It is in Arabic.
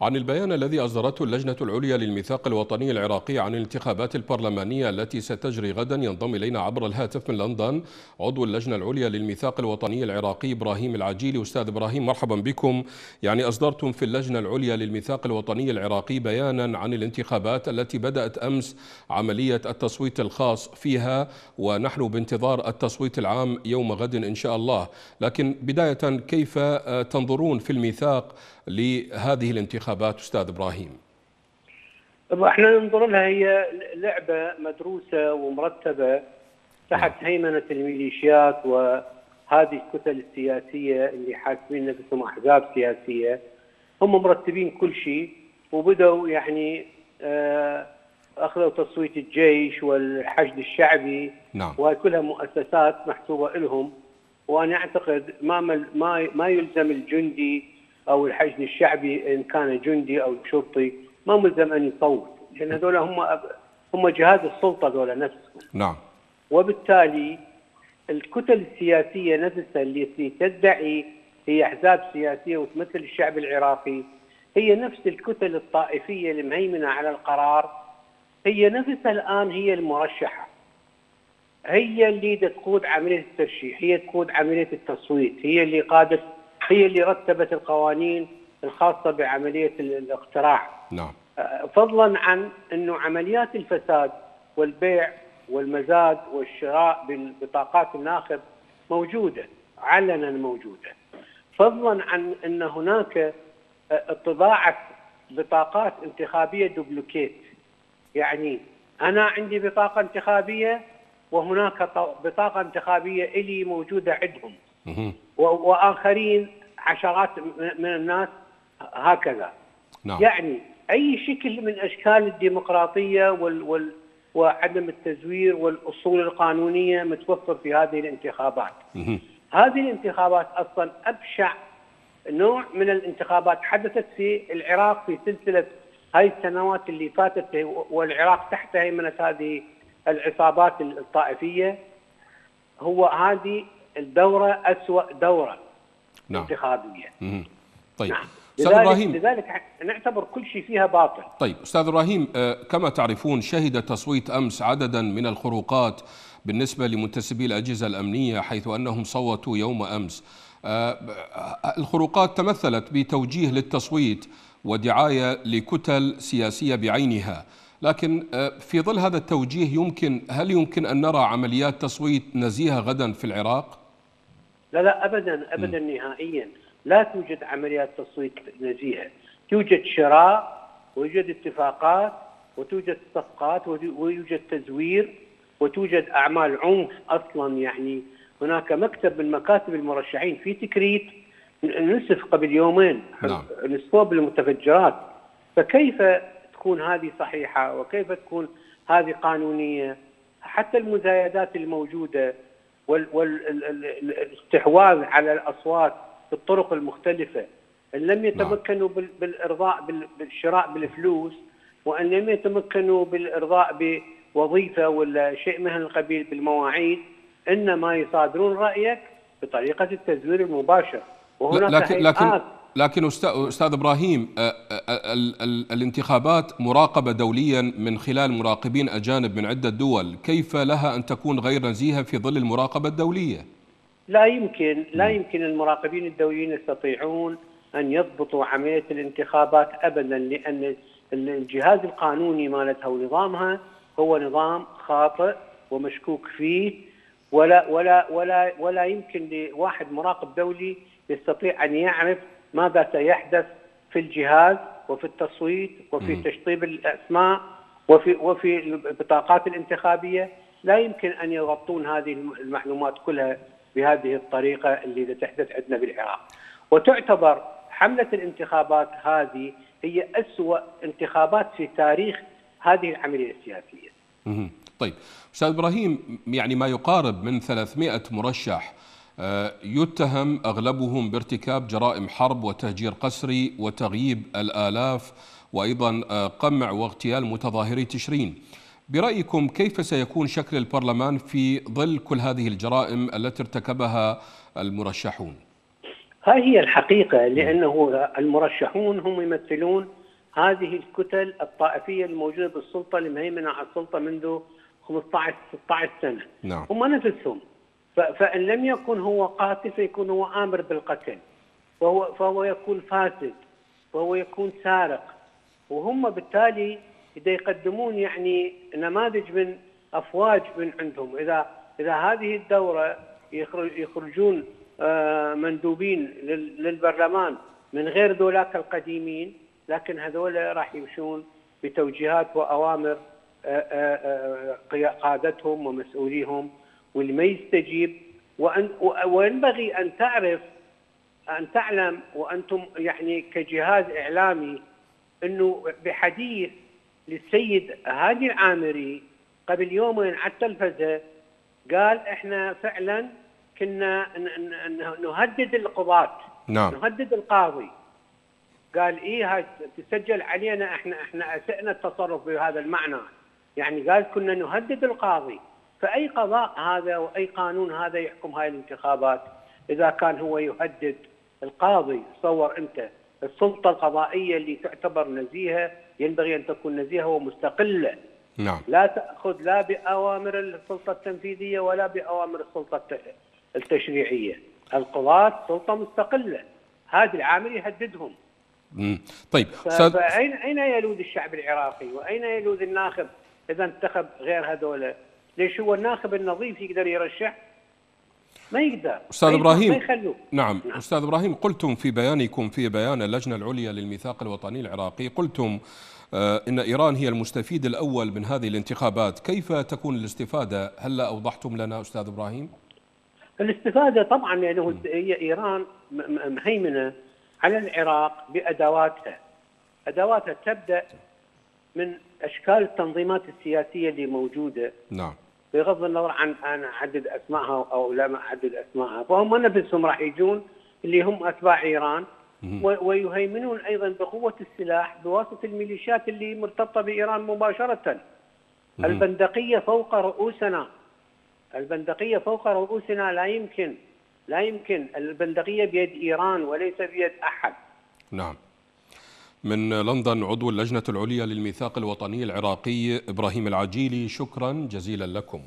عن البيان الذي أصدرته اللجنة العليا للميثاق الوطني العراقي عن الانتخابات البرلمانية التي ستجري غدا ينضم إلينا عبر الهاتف من لندن عضو اللجنة العليا للميثاق الوطني العراقي إبراهيم العجيلي. أستاذ إبراهيم مرحبا بكم. يعني أصدرتم في اللجنة العليا للميثاق الوطني العراقي بيانا عن الانتخابات التي بدأت أمس عملية التصويت الخاص فيها ونحن بانتظار التصويت العام يوم غد إن شاء الله. لكن بداية كيف تنظرون في الميثاق لهذه الانتخابات؟ أستاذ إبراهيم؟ إحنا ننظر لها هي لعبة مدروسة ومرتبة تحت نعم. هيمنة الميليشيات وهذه الكتل السياسية اللي حاسبين نفسهم أحزاب سياسية هم مرتبين كل شيء وبدأوا يعني آه، أخذوا تصويت الجيش والحشد الشعبي نعم. وهي كلها مؤسسات محسوبة لهم وأنا أعتقد ما ما ما يلزم الجندي أو الحشد الشعبي إن كان جندي أو شرطي ما ملزم أن يصوت لأن هذول هم هم جهاز السلطة هذول نفسهم. نعم. وبالتالي الكتل السياسية نفسها التي تدعي هي أحزاب سياسية وتمثل الشعب العراقي هي نفس الكتل الطائفية المهيمنة على القرار هي نفسها الآن هي المرشحة. هي اللي تقود عملية الترشيح هي تقود عملية التصويت هي اللي قادت هي اللي رتبت القوانين الخاصة بعملية الاقتراع. نعم. فضلا عن أنه عمليات الفساد والبيع والمزاد والشراء ببطاقات الناخب موجودة علنا موجودة. فضلا عن أن هناك طباعة بطاقات انتخابية دوبلوكيت. يعني أنا عندي بطاقة انتخابية وهناك بطاقة انتخابية إلي موجودة عندهم. وآخرين عشرات من الناس هكذا نعم. يعني أي شكل من أشكال الديمقراطية وال, وال وعدم التزوير والأصول القانونية متوفر في هذه الانتخابات. هذه الانتخابات أصلا أبشع نوع من الانتخابات حدثت في العراق في سلسلة هاي السنوات اللي فاتت والعراق تحت هيمنة هذه العصابات الطائفية هو هذه الدورة أسوأ دورة نعم. انتخابية مم. طيب نعم. أستاذ إبراهيم لذلك نعتبر كل شيء فيها باطل طيب أستاذ إبراهيم آه، كما تعرفون شهد تصويت أمس عددا من الخروقات بالنسبة لمنتسبي الأجهزة الأمنية حيث أنهم صوتوا يوم أمس آه، الخروقات تمثلت بتوجيه للتصويت ودعاية لكتل سياسية بعينها لكن آه، في ظل هذا التوجيه يمكن هل يمكن أن نرى عمليات تصويت نزيهة غدا في العراق؟ لا لا ابدا ابدا م. نهائيا. لا توجد عمليات تصويت نزيهه توجد شراء ويوجد اتفاقات وتوجد صفقات ويوجد تزوير وتوجد أعمال عنف أصلا. يعني هناك مكتب من مكاتب المرشحين في تكريت نسف قبل يومين. نعم. نسفوه بالمتفجرات. فكيف تكون هذه صحيحة؟ وكيف تكون هذه قانونية؟ حتى المزايدات الموجودة والاستحواذ على الأصوات بالطرق المختلفة إن لم نعم. يتمكنوا بالإرضاء بالشراء بالفلوس وإن لم يتمكنوا بالإرضاء بوظيفة ولا شيء من القبيل بالمواعيد إنما يصادرون رأيك بطريقة التزوير المباشر وهناك لكن لكن لكن أستاذ إبراهيم الانتخابات مراقبة دوليا من خلال مراقبين أجانب من عدة دول، كيف لها أن تكون غير نزيهة في ظل المراقبة الدولية؟ لا يمكن لا يمكن المراقبين الدوليين يستطيعون أن يضبطوا عملية الانتخابات ابدا لأن الجهاز القانوني مالتها ونظامها هو نظام خاطئ ومشكوك فيه ولا ولا ولا ولا يمكن لواحد مراقب دولي يستطيع أن يعرف ماذا سيحدث في الجهاز وفي التصويت وفي م. تشطيب الأسماء وفي وفي البطاقات الانتخابية لا يمكن أن يغطون هذه المعلومات كلها بهذه الطريقة اللي تحدث عندنا بالعراق وتعتبر حملة الانتخابات هذه هي أسوأ انتخابات في تاريخ هذه العملية السياسية. طيب أستاذ إبراهيم يعني ما يقارب من 300 مرشح يتهم أغلبهم بارتكاب جرائم حرب وتهجير قسري وتغييب الآلاف وأيضا آه، قمع واغتيال متظاهري تشرين. برأيكم كيف سيكون شكل البرلمان في ظل كل هذه الجرائم التي ارتكبها المرشحون؟ هاي هي الحقيقة لأنه المرشحون هم يمثلون هذه الكتل الطائفية الموجودة بالسلطة المهيمنة على السلطة منذ 15 16 سنة نعم. هم نفسهم فإن لم يكن هو قاتل فيكون هو آمر بالقتل. فهو, فهو يكون فاسد وهو يكون سارق. وهم بالتالي إذا يقدمون يعني نماذج من أفواج من عندهم. اذا إذا هذه الدورة يخرجون آه، مندوبين للبرلمان من غير ذولاك القديمين لكن هذول راح يمشون بتوجيهات وأوامر آه، آه، قادتهم ومسؤوليهم. واللي ما يستجيب وينبغي أن تعرف أن تعلم وأنتم يعني كجهاز إعلامي إنه بحديث للسيد هادي العامري قبل يومين على التلفزة قال إحنا فعلا كنا نهدد القضاة نعم. نهدد القاضي. قال إيه هاي تسجل علينا إحنا إحنا اسئنا التصرف بهذا المعنى. يعني قال كنا نهدد القاضي. فأي قضاء هذا وأي قانون هذا يحكم هاي الانتخابات؟ إذا كان هو يهدد القاضي تصور أنت السلطة القضائية اللي تعتبر نزيهة ينبغي أن تكون نزيهة ومستقلة. نعم. لا تأخذ لا بأوامر السلطة التنفيذية ولا بأوامر السلطة التشريعية. القضاة سلطة مستقلة. هذا العامل يهددهم. مم. طيب فاين أين يلوذ الشعب العراقي؟ وأين يلوذ الناخب إذا انتخب غير هذول ليش هو الناخب النظيف يقدر يرشح ما يقدر أستاذ إبراهيم ما يخلوه. نعم. نعم أستاذ إبراهيم قلتم في بيانكم في بيان اللجنة العليا للميثاق الوطني العراقي قلتم آه إن إيران هي المستفيد الأول من هذه الانتخابات، كيف تكون الاستفادة؟ هلا أوضحتم لنا أستاذ إبراهيم؟ الاستفادة طبعا لأنه هي إيران مهيمنة على العراق بأدواتها. أدواتها تبدأ من أشكال التنظيمات السياسية اللي موجودة. نعم. بغض النظر عن أنا أعدد اسمائها أو لا ما أعدد اسمائها فهم نفسهم راح يجون اللي هم أتباع إيران. ويهيمنون أيضا بقوة السلاح بواسطة الميليشيات اللي مرتبطة بإيران مباشرة. البندقية فوق رؤوسنا. البندقية فوق رؤوسنا لا يمكن لا يمكن. البندقية بيد إيران وليس بيد أحد. نعم. من لندن عضو اللجنة العليا للميثاق الوطني العراقي إبراهيم العجيلي. شكرا جزيلا لكم.